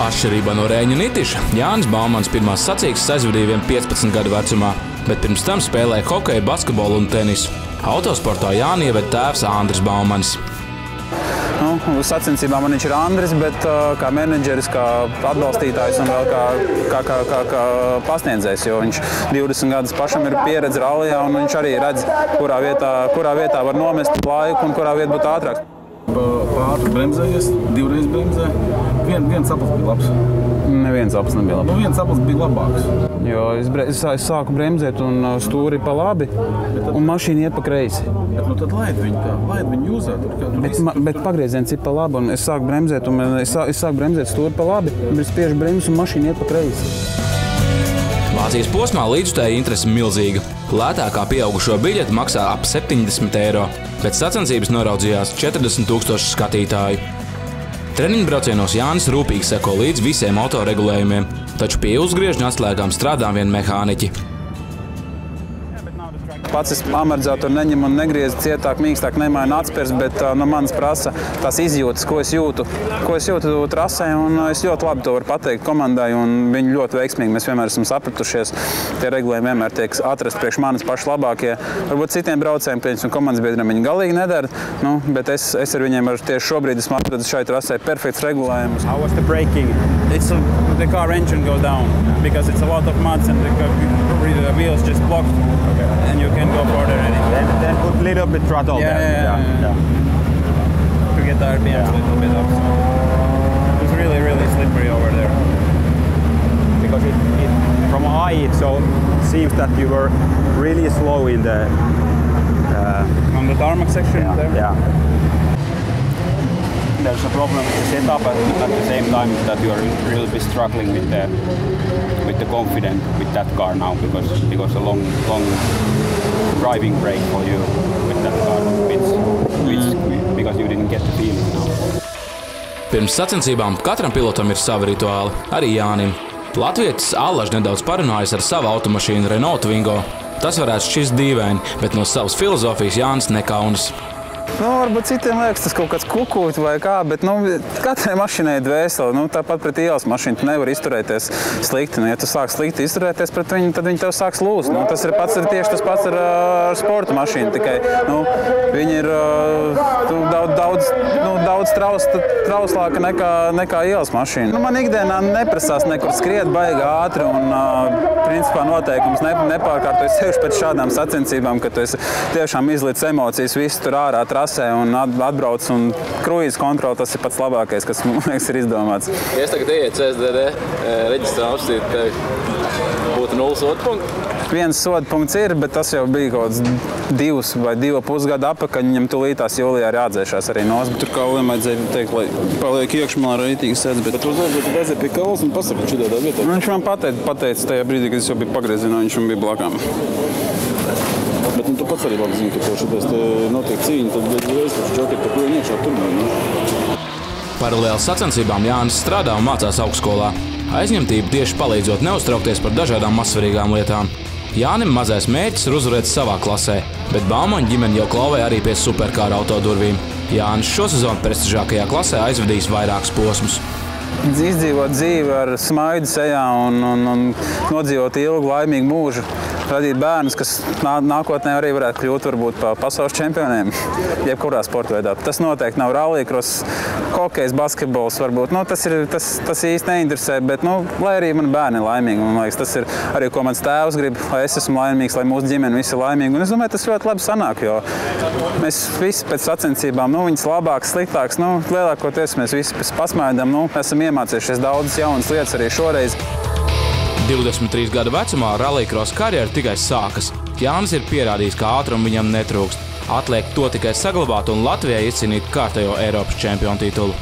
Atšķirībā no Rēņa Nitiša, Jānis Baumans pirmās sacīkstes aizvadīja vien 15 gadu vecumā, bet pirms tam spēlēja hokeju, basketbolu un tenisu. Autosportā Jāni ieved tēvs Andris Baumans. Nu, uz sacensībām man viņš ir Andris, bet uh, kā menedžeris, kā atbalstītājs un vēl kā, kā, kā, kā, kā pasniedzējs. Jo viņš 20 gadus pašam ir pieredze rallijā, un viņš arī redz, kurā vietā, kurā vietā var nomest laiku un kurā vietā būt ātrāks. Pāri bremzējies, divreiz bremzē. Vien, viens aplis bija labs. Neviens aplis nebija labs. Nu, viens aplis bija labāks. Jo es, bre, es, es sāku bremzēt, un uh, stūri pa labi, un mašīna iet pa kreisi. Bet, nu, tad laid viņu tā, laid viņu jūzā. Tur, kā, tur Bet, viss- ma, bet pagrieziens ir pa labi, un es sāku bremzēt, un man- es, sā, es sāku bremzēt stūri pa labi, es spiežu bremzes, un mašīna iet pa kreisi. Vācijas posmā līdzstēja interese milzīga. Lētākā pieaugušo biļeti maksā ap 70 eiro, bet sacensības noraudzījās 40 tūkstoši skatītāju. Treniņu braucienos Jānis rūpīgi seko līdz visiem autoregulējumiem, taču pie uzgriežņa atslēgām strādā vien mehāniķi. Pats es amortizatoru neņemu un negriezu cietāk, mīkstāk, nemainu atspērs, bet no manis prasa tās izjūtas, ko es jūtu. Ko es jūtu trasē, un es ļoti labi to varu pateikt komandai, un viņi ļoti veiksmīgi. Mēs vienmēr esam sapratušies. Tie regulējumi vienmēr tiek atrasti priekš manis paši labākie. Varbūt citiem braucējiem, piemēram, komandas biedriem viņi galīgi nedara, nu, bet es, es ar viņiem ar tieši šobrīd esmu atradis šai trasē perfekts regulējums. How was the braking? It's a, the car engine goes down because it's a lot of muds and the, car- the wheels just blocked and you can go further anymore. Then, then put a little bit throttle Yeah, there. yeah, yeah, to get the RPMs a little bit up. So it's really, really slippery over there. Because it, it, from eye it so seems that you were really slow in the uh, On the tarmac section yeah, there. yeah. There's a problem with the setup at, at the same time that you are really be struggling with the with the confidence with that car now because because a long long driving break for you with that car which, which because you didn't get the feeling now. Pirms sacensībām katram pilotam ir sava rituāla, arī Jānim. Latvijas Allaž nedaudz parunājis ar savu automašīnu Renault Twingo. Tas varētu šķist dīvaini, bet no savas filozofijas Jānis nekaunas. Nu, varbūt citiem liekas, tas kaut kāds kukūts vai kā, bet nu, katrai mašīnai ir dvēsele. Nu, tāpat pret ielas mašīnu tu nevari izturēties slikti. Nu, ja tu sāc slikti izturēties pret viņu, tad viņi tev sāks lūst. Nu, tas ir pats, ir tieši tas pats ar, ar sporta mašīnu. Tikai nu, viņi ir nu, daudz, daudz, nu, daudz traus, trauslāka nekā, nekā ielas mašīna. Nu, man ikdienā neprasās nekur skriet baigi ātri un uh, principā noteikums ne, nepārkārtojas sevišķi pēc šādām sacensībām, ka tu esi tiešām izlicis emocijas, visu tur ārā trasē un at- atbrauc un kruīzes kontroli. Tas ir pats labākais, kas man liekas, ir izdomāts. Ja es tagad ieietu CSDD reģistrā uzsīt, ka būtu nulles otru punktu. Viens soda punkts ir, bet tas jau bija kaut kāds divus vai divu pusgadu atpakaļ. Viņam tūlītās jūlijā ir jāatdzēšās arī no ostas. Tur kā Ulimai vajadzēja teikt, lai paliek iekšmalā rītīgi sēdz. Bet... Bet uzreiz, aizēja pie kalas un pasaka, šī tādā vietā. Viņš man pateica, pateica tajā brīdī, kad es jau biju pagriezienā, viņš man bija blakām. Nu, labi zini, ka te notiek cīņa, tad uzreiz taču džokeri par ko viņi iekšā tur. Nu. Paralēli sacensībām Jānis strādā un mācās augstskolā. Aizņemtība tieši palīdzot neuztraukties par dažādām mazsvarīgām lietām. Jānim mazais mērķis ir uzvarēt savā klasē, bet Baumaņa ģimene jau klauvē arī pie superkāra autodurvīm. Jānis šo sezonu prestižākajā klasē aizvadīs vairākus posmus. Izdzīvot dzīvi ar smaidu sejā un, un, un nodzīvot ilgu, laimīgu mūžu. Radīt bērnus, kas nā, nākotnē arī varētu kļūt varbūt, par pasaules čempioniem, jebkurā sporta veidā. Tas noteikti nav rallija, hokejs, basketbols. Varbūt. Nu, tas, ir, tas, tas īsti neinteresē, bet nu, lai arī man bērni ir laimīgi. Man liekas, tas ir arī ko mans tēvs grib, lai es esmu laimīgs, lai mūsu ģimene visi ir laimīgi. Un es domāju, tas ļoti labi sanāk, jo mēs visi pēc sacensībām, nu, viņas labākas, sliktākas, nu, lielākoties mēs visi pasmaidām, nu, esam iemācījušies daudzas jaunas lietas arī šoreiz. 23 gadu vecumā rallycross karjera tikai sākas. Jānis ir pierādījis, ka ātrumu viņam netrūkst. Atliek to tikai saglabāt un Latvijai izcīnīt kārtējo Eiropas čempionu titulu.